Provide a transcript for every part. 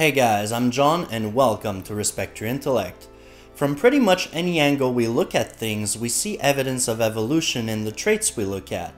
Hey guys, I'm John and welcome to Respect Your Intellect. From pretty much any angle we look at things, we see evidence of evolution in the traits we look at.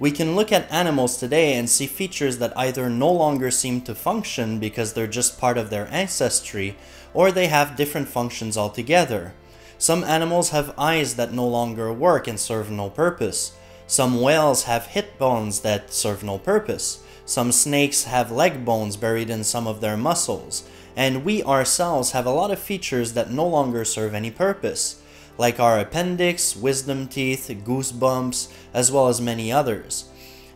We can look at animals today and see features that either no longer seem to function because they're just part of their ancestry, or they have different functions altogether. Some animals have eyes that no longer work and serve no purpose. Some whales have hip bones that serve no purpose. Some snakes have leg bones buried in some of their muscles. And we ourselves have a lot of features that no longer serve any purpose, like our appendix, wisdom teeth, goosebumps, as well as many others.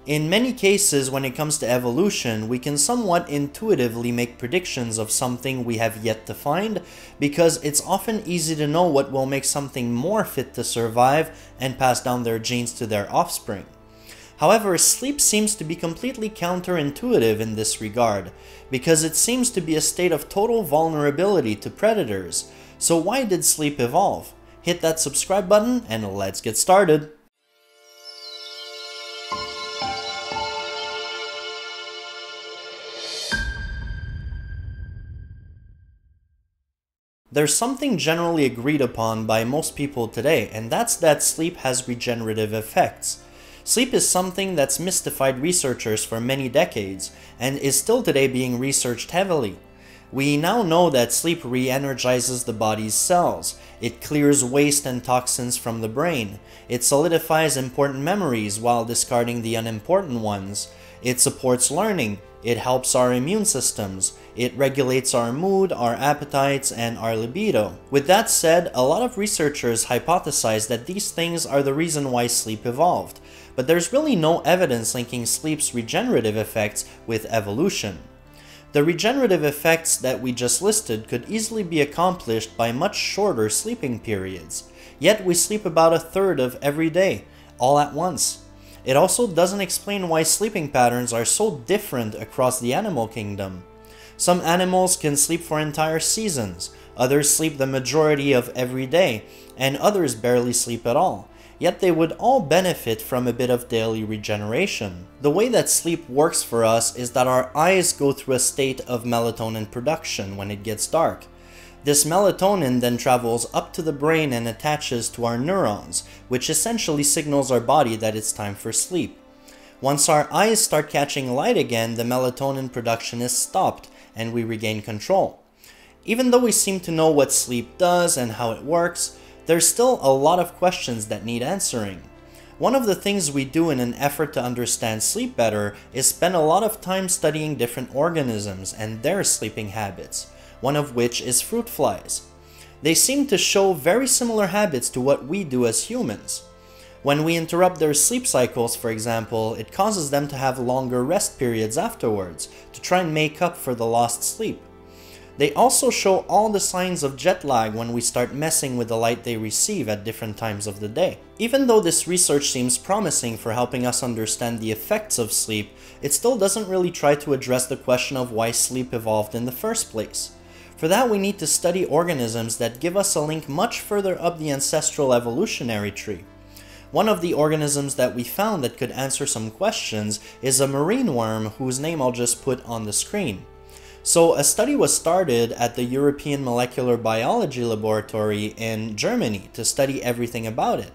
In many cases, when it comes to evolution, we can somewhat intuitively make predictions of something we have yet to find because it's often easy to know what will make something more fit to survive and pass down their genes to their offspring. However, sleep seems to be completely counterintuitive in this regard, because it seems to be a state of total vulnerability to predators. So why did sleep evolve? Hit that subscribe button and let's get started! There's something generally agreed upon by most people today, and that's that sleep has regenerative effects. Sleep is something that's mystified researchers for many decades, and is still today being researched heavily. We now know that sleep re-energizes the body's cells, it clears waste and toxins from the brain, it solidifies important memories while discarding the unimportant ones, it supports learning, it helps our immune systems. It regulates our mood, our appetites, and our libido. With that said, a lot of researchers hypothesize that these things are the reason why sleep evolved, but there's really no evidence linking sleep's regenerative effects with evolution. The regenerative effects that we just listed could easily be accomplished by much shorter sleeping periods, yet we sleep about a third of every day, all at once. It also doesn't explain why sleeping patterns are so different across the animal kingdom. Some animals can sleep for entire seasons, others sleep the majority of every day, and others barely sleep at all. Yet they would all benefit from a bit of daily regeneration. The way that sleep works for us is that our eyes go through a state of melatonin production when it gets dark. This melatonin then travels up to the brain and attaches to our neurons, which essentially signals our body that it's time for sleep. Once our eyes start catching light again, the melatonin production is stopped and we regain control. Even though we seem to know what sleep does and how it works, there's still a lot of questions that need answering. One of the things we do in an effort to understand sleep better is spend a lot of time studying different organisms and their sleeping habits one of which is fruit flies. They seem to show very similar habits to what we do as humans. When we interrupt their sleep cycles, for example, it causes them to have longer rest periods afterwards to try and make up for the lost sleep. They also show all the signs of jet lag when we start messing with the light they receive at different times of the day. Even though this research seems promising for helping us understand the effects of sleep, it still doesn't really try to address the question of why sleep evolved in the first place. For that we need to study organisms that give us a link much further up the ancestral evolutionary tree. One of the organisms that we found that could answer some questions is a marine worm whose name I'll just put on the screen. So a study was started at the European Molecular Biology Laboratory in Germany to study everything about it.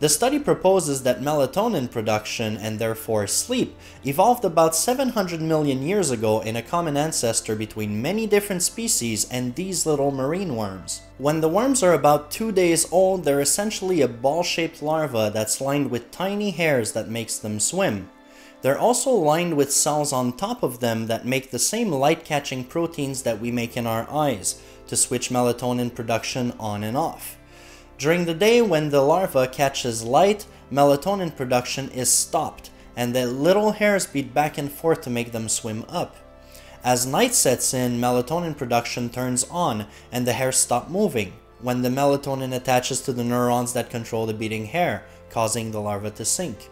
The study proposes that melatonin production and therefore sleep evolved about 700 million years ago in a common ancestor between many different species and these little marine worms. When the worms are about two days old, they're essentially a ball-shaped larva that's lined with tiny hairs that makes them swim. They're also lined with cells on top of them that make the same light-catching proteins that we make in our eyes to switch melatonin production on and off. During the day when the larva catches light, melatonin production is stopped and the little hairs beat back and forth to make them swim up. As night sets in, melatonin production turns on and the hairs stop moving when the melatonin attaches to the neurons that control the beating hair, causing the larva to sink.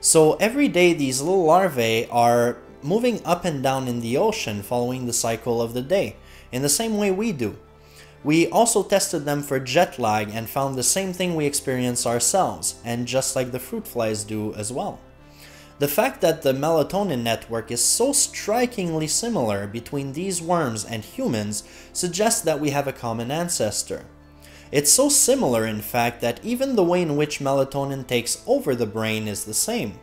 So every day these little larvae are moving up and down in the ocean following the cycle of the day, in the same way we do. We also tested them for jet lag and found the same thing we experience ourselves, and just like the fruit flies do as well. The fact that the melatonin network is so strikingly similar between these worms and humans suggests that we have a common ancestor. It's so similar, in fact, that even the way in which melatonin takes over the brain is the same.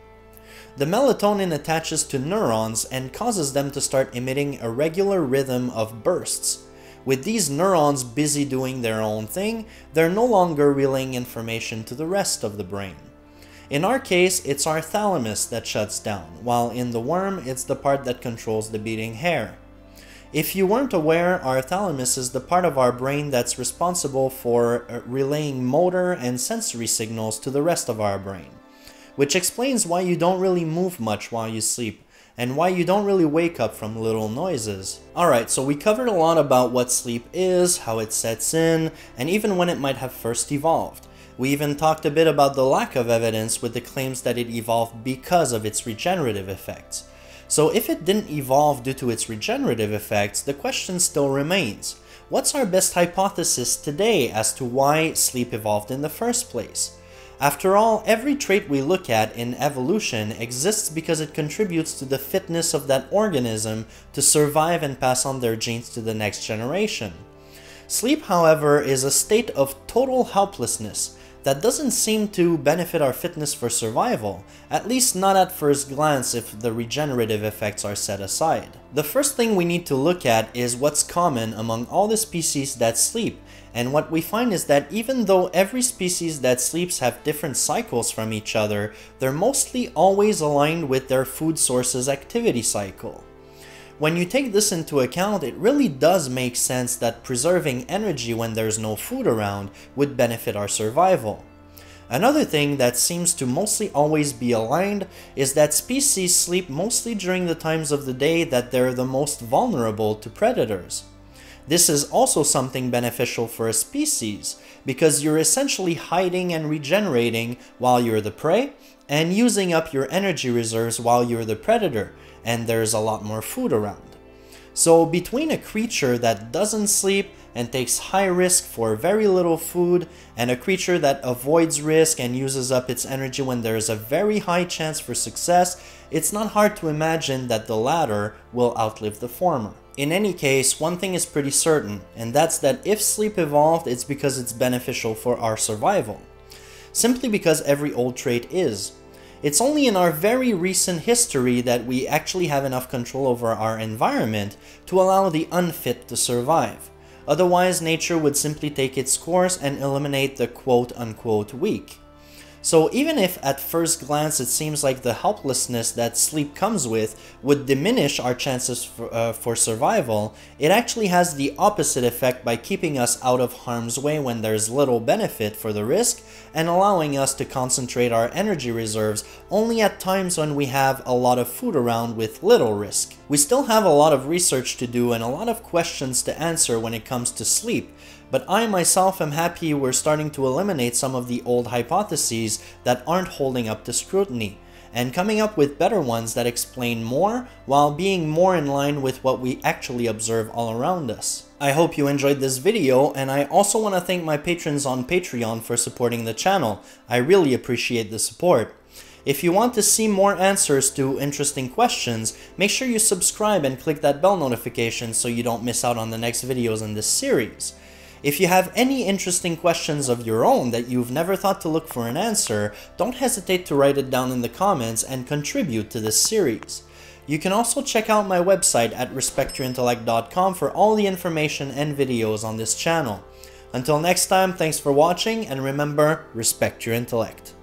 The melatonin attaches to neurons and causes them to start emitting a regular rhythm of bursts. With these neurons busy doing their own thing, they're no longer relaying information to the rest of the brain. In our case, it's our thalamus that shuts down, while in the worm, it's the part that controls the beating hair. If you weren't aware, our thalamus is the part of our brain that's responsible for uh, relaying motor and sensory signals to the rest of our brain which explains why you don't really move much while you sleep and why you don't really wake up from little noises. Alright, so we covered a lot about what sleep is, how it sets in, and even when it might have first evolved. We even talked a bit about the lack of evidence with the claims that it evolved because of its regenerative effects. So if it didn't evolve due to its regenerative effects, the question still remains. What's our best hypothesis today as to why sleep evolved in the first place? After all, every trait we look at in evolution exists because it contributes to the fitness of that organism to survive and pass on their genes to the next generation. Sleep, however, is a state of total helplessness that doesn't seem to benefit our fitness for survival, at least not at first glance if the regenerative effects are set aside. The first thing we need to look at is what's common among all the species that sleep, and what we find is that even though every species that sleeps have different cycles from each other, they're mostly always aligned with their food source's activity cycle. When you take this into account, it really does make sense that preserving energy when there's no food around would benefit our survival. Another thing that seems to mostly always be aligned is that species sleep mostly during the times of the day that they're the most vulnerable to predators. This is also something beneficial for a species, because you're essentially hiding and regenerating while you're the prey, and using up your energy reserves while you're the predator, and there's a lot more food around. So between a creature that doesn't sleep and takes high risk for very little food, and a creature that avoids risk and uses up its energy when there is a very high chance for success, it's not hard to imagine that the latter will outlive the former. In any case, one thing is pretty certain, and that's that if sleep evolved, it's because it's beneficial for our survival. Simply because every old trait is. It's only in our very recent history that we actually have enough control over our environment to allow the unfit to survive. Otherwise, nature would simply take its course and eliminate the quote unquote weak. So even if at first glance it seems like the helplessness that sleep comes with would diminish our chances for, uh, for survival, it actually has the opposite effect by keeping us out of harm's way when there's little benefit for the risk and allowing us to concentrate our energy reserves only at times when we have a lot of food around with little risk. We still have a lot of research to do and a lot of questions to answer when it comes to sleep, but I myself am happy we're starting to eliminate some of the old hypotheses that aren't holding up to scrutiny, and coming up with better ones that explain more while being more in line with what we actually observe all around us. I hope you enjoyed this video, and I also want to thank my patrons on Patreon for supporting the channel. I really appreciate the support. If you want to see more answers to interesting questions, make sure you subscribe and click that bell notification so you don't miss out on the next videos in this series. If you have any interesting questions of your own that you've never thought to look for an answer, don't hesitate to write it down in the comments and contribute to this series. You can also check out my website at respectyourintellect.com for all the information and videos on this channel. Until next time, thanks for watching and remember, respect your intellect.